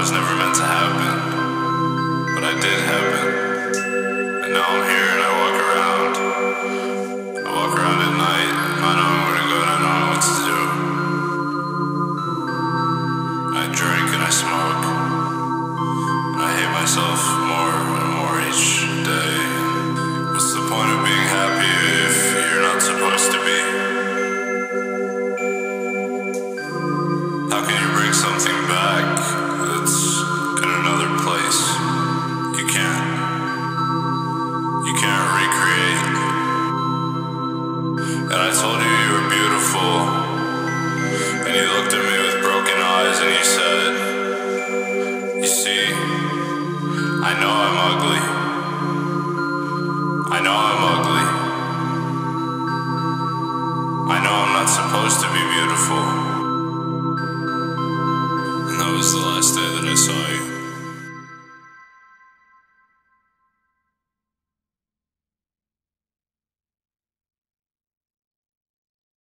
was never meant to happen, but I did happen. And now I'm here and I walk around. I walk around at night, not knowing where to go and not knowing what to do. I drink and I smoke. And I hate myself more and more each day. What's the point of being happy if you're not supposed to be? How can you bring something back? And I told you you were beautiful. And you looked at me with broken eyes and you said, You see, I know I'm ugly. I know I'm ugly. I know I'm not supposed to be beautiful. And that was the last day that I saw you.